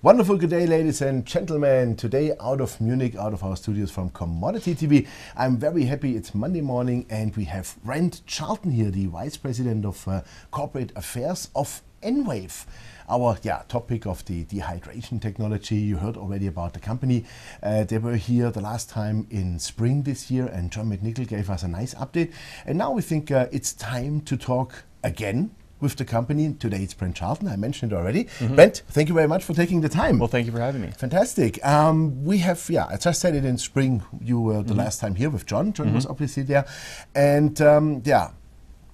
Wonderful good day, ladies and gentlemen. Today, out of Munich, out of our studios from Commodity TV, I'm very happy it's Monday morning and we have Brent Charlton here, the Vice President of uh, Corporate Affairs of Enwave. Our yeah, topic of the dehydration technology. You heard already about the company. Uh, they were here the last time in spring this year, and John McNicol gave us a nice update. And now we think uh, it's time to talk again with the company. Today it's Brent Charlton. I mentioned it already. Mm-hmm. Brent, thank you very much for taking the time. Well, thank you for having me. Fantastic. Um, we have, yeah, as I just said it in spring. You were the mm-hmm. last time here with John. John mm-hmm. was obviously there. And um, yeah,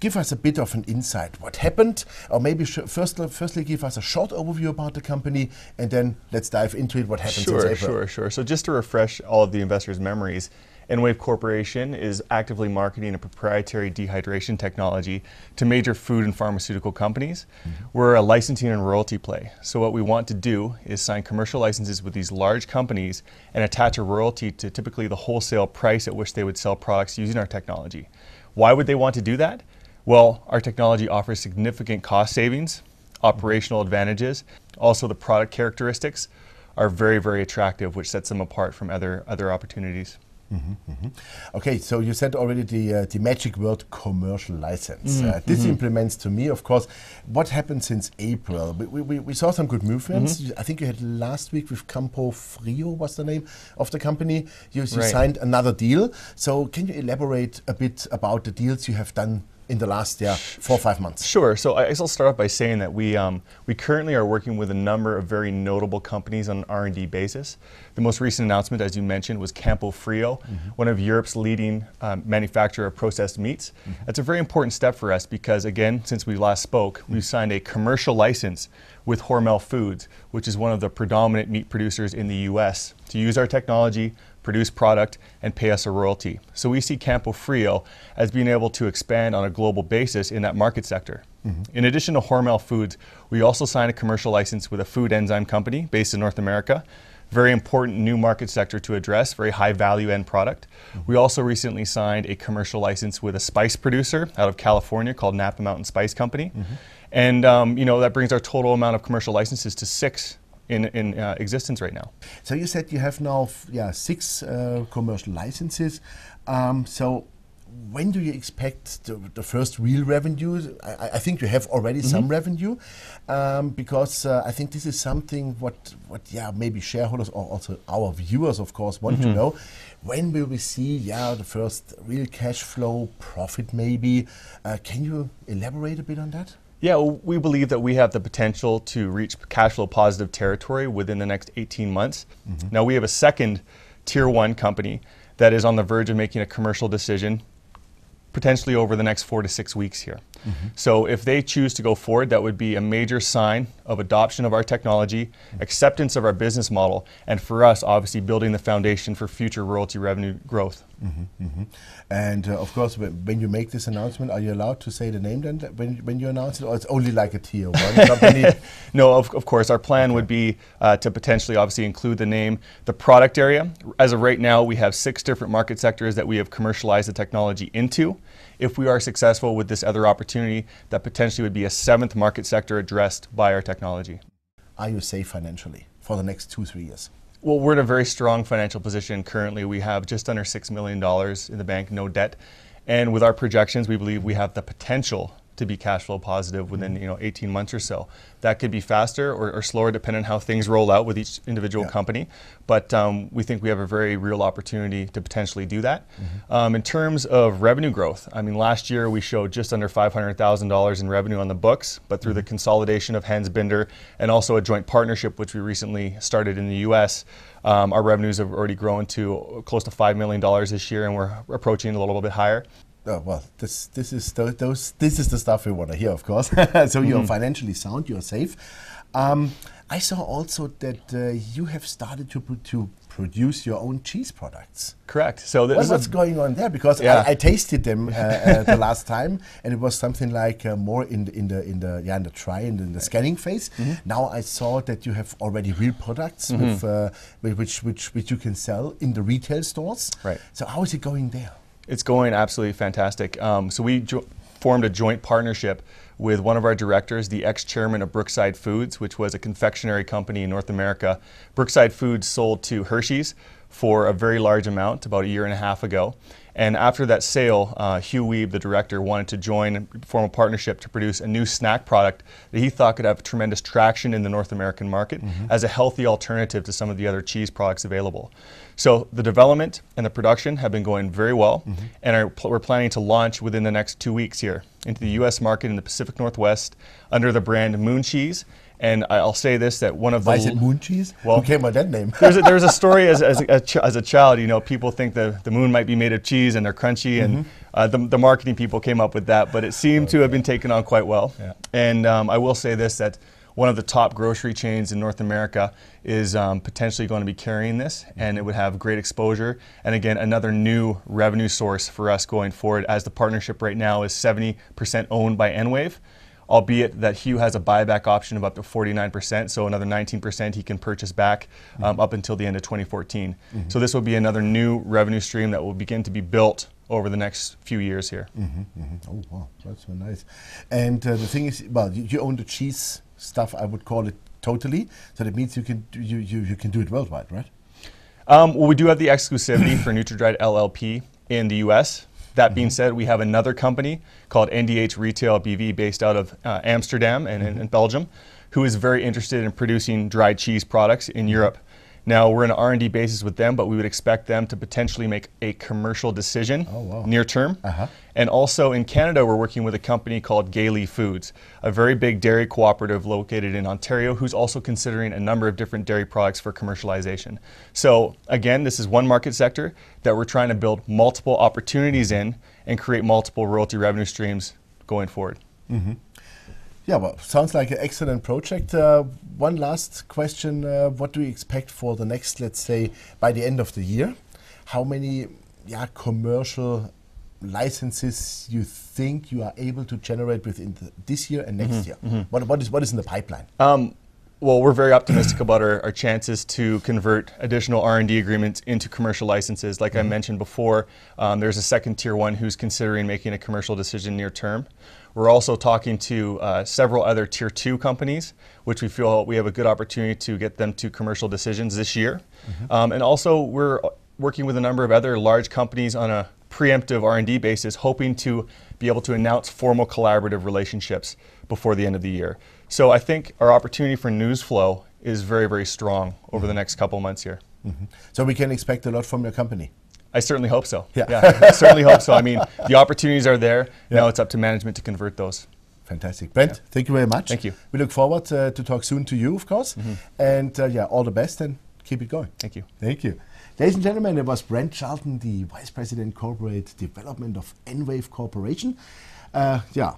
give us a bit of an insight. What happened? Or maybe sh- first, firstly, give us a short overview about the company, and then let's dive into it. What happened sure, since April? Sure, sure, So just to refresh all of the investors' memories, Enwave Corporation is actively marketing a proprietary dehydration technology to major food and pharmaceutical companies. Mm-hmm. We're a licensing and royalty play. So, what we want to do is sign commercial licenses with these large companies and attach a royalty to typically the wholesale price at which they would sell products using our technology. Why would they want to do that? Well, our technology offers significant cost savings, operational advantages, also the product characteristics are very, very attractive, which sets them apart from other, other opportunities. Mm-hmm, mm-hmm. Okay, so you said already the uh, the magic word commercial license. Mm-hmm. Uh, this mm-hmm. implements to me, of course, what happened since April. We, we, we saw some good movements. Mm-hmm. I think you had last week with Campofrio, was the name of the company? You, you right. signed another deal. So can you elaborate a bit about the deals you have done in the last yeah, four or five months? Sure. So I guess I'll start off by saying that we um, we currently are working with a number of very notable companies on an R&D basis. The most recent announcement, as you mentioned, was Campofrio, mm-hmm. one of Europe's leading um, manufacturer of processed meats. Mm-hmm. That's a very important step for us because, again, since we last spoke, mm-hmm. we've signed a commercial license with Hormel Foods, which is one of the predominant meat producers in the U.S., to use our technology produce product, and pay us a royalty. So we see Campofrio as being able to expand on a global basis in that market sector. Mm-hmm. In addition to Hormel Foods, we also signed a commercial license with a food enzyme company based in North America. Very important new market sector to address, very high value end product. Mm-hmm. We also recently signed a commercial license with a spice producer out of California called Napa Mountain Spice Company. Mm-hmm. And um, you know that brings our total amount of commercial licenses to six in, in uh, existence right now. So you said you have now yeah six uh, commercial licenses. Um, so when do you expect the, the first real revenue? I, I, think you have already mm -hmm. some revenue, um, because uh, I think this is something what what yeah maybe shareholders or also our viewers of course want mm -hmm. to mm-hmm. know. When will we see yeah the first real cash flow profit maybe? Uh, can you elaborate a bit on that? Yeah, we believe that we have the potential to reach cash flow positive territory within the next 18 months. Mm-hmm. Now, we have a second tier one company that is on the verge of making a commercial decision potentially over the next four to six weeks here. Mm-hmm. So if they choose to go forward, that would be a major sign of adoption of our technology, mm-hmm. acceptance of our business model, and for us, obviously, building the foundation for future royalty revenue growth. Mm-hmm, mm-hmm. and uh, of course, when you make this announcement, are you allowed to say the name then when, when you announce it, or it's only like a tier one company? no, of, of course. Our plan okay. would be uh, to potentially, obviously, include the name, the product area. As of right now, we have six different market sectors that we have commercialized the technology into. If we are successful with this other opportunity, that potentially would be a seventh market sector addressed by our technology. Are you safe financially for the next two, three years? Well, we're in a very strong financial position currently. We have just under $6 million in the bank, no debt. And with our projections, we believe we have the potential to be cash flow positive within you know 18 months or so. That could be faster or, or slower depending on how things roll out with each individual yeah. company. But um, we think we have a very real opportunity to potentially do that. Mm-hmm. Um, in terms of revenue growth, I mean, last year we showed just under $500,000 in revenue on the books, but through mm-hmm. the consolidation of Hans Binder and also a joint partnership which we recently started in the U.S. Um, our revenues have already grown to close to $5 million this year, and we're approaching a little bit higher. Oh, well, this this is the, those this is the stuff we want to hear, of course. so mm-hmm. you're financially sound, you're safe. Um, I saw also that uh, you have started to to produce your own cheese products. Correct. So what, what's going on there? Because yeah. I, I, tasted them uh, uh, the last time, and it was something like uh, more in the in the in the yeah in the try in the, in the scanning phase. Mm-hmm. Now I saw that you have already real products mm-hmm. with, uh, which which which you can sell in the retail stores. Right. So how is it going there? It's going absolutely fantastic. Um, so we formed a joint partnership with one of our directors, the ex-chairman of Brookside Foods, which was a confectionery company in North America. Brookside Foods sold to Hershey's for a very large amount about a year and a half ago. And after that sale, uh, Hugh Weeb, the director, wanted to join and form a partnership to produce a new snack product that he thought could have tremendous traction in the North American market mm-hmm. as a healthy alternative to some of the other cheese products available. So the development and the production have been going very well, mm-hmm. and are, we're planning to launch within the next two weeks here into the U.S. market in the Pacific Northwest under the brand Moon Cheese and I'll say this: that one of the why is it moon cheese? Well, who came with that name? there's a, there's a story as, as, a, as a child. You know, people think the, the moon might be made of cheese and they're crunchy, mm-hmm. and uh, the, the marketing people came up with that. But it seemed okay. to have been taken on quite well. Yeah. And um, I will say this: that one of the top grocery chains in North America is um, potentially going to be carrying this, and it would have great exposure. And again, another new revenue source for us going forward, as the partnership right now is 70% owned by EnWave albeit that Hugh has a buyback option of up to 49%, so another 19% he can purchase back um, mm-hmm. up until the end of 2014. Mm-hmm. So this will be another new revenue stream that will begin to be built over the next few years here. Mm-hmm, mm-hmm. oh, wow, that's so nice. And uh, the thing is, well, you, you, own the cheese stuff, I would call it totally, so that means you can, do, you, you, you can do it worldwide, right? Um, well, we do have the exclusivity for NutraDried LLP in the US. That mm-hmm. being said, we have another company called NDH Retail BV based out of uh, Amsterdam and mm-hmm. in, in, Belgium, who is very interested in producing dried cheese products in mm-hmm. Europe. Now we're in an R&D basis with them, but we would expect them to potentially make a commercial decision oh, wow. near term. Uh-huh. And also in Canada, we're working with a company called Gay Foods, a very big dairy cooperative located in Ontario, who's also considering a number of different dairy products for commercialization. So again, this is one market sector that we're trying to build multiple opportunities in and create multiple royalty revenue streams going forward. Mm-hmm. Yeah, well, sounds like an excellent project. Uh, one last question: uh, What do you expect for the next, let's say, by the end of the year? How many, yeah, commercial licenses you think you are able to generate within the, this year and next mm -hmm, year? Mm -hmm. What, what is what is in the pipeline? Um, well, we're very optimistic about our, our, chances to convert additional R&D agreements into commercial licenses. Like mm-hmm. I mentioned before, um, there's a second tier one who's considering making a commercial decision near term. We're also talking to uh, several other tier two companies, which we feel we have a good opportunity to get them to commercial decisions this year. Mm-hmm. Um, and also, we're working with a number of other large companies on a preemptive R&D basis, hoping to be able to announce formal collaborative relationships before the end of the year. So I think our opportunity for news flow is very, very strong over mm-hmm. the next couple months here. Mm-hmm. So we can expect a lot from your company. I certainly hope so. Yeah, yeah I certainly hope so. I mean, the opportunities are there. Yeah. Now it's up to management to convert those. Fantastic. Brent, yeah. thank you very much. Thank you. We look forward uh, to talk soon to you, of course. Mm-hmm. And uh, yeah, all the best and keep it going. Thank you. Thank you. Ladies and gentlemen, it was Brent Charlton, the Vice President Corporate Development of EnWave Corporation. Uh, yeah,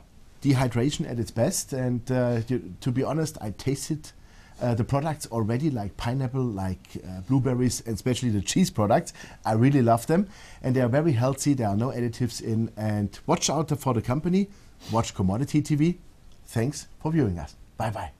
dehydration at its best. And uh, to be honest, I tasted uh, the products already, like pineapple, like uh, blueberries, and especially the cheese products. I really love them. And they are very healthy. There are no additives in. And watch out for the company. Watch Commodity TV. Thanks for viewing us. Bye bye.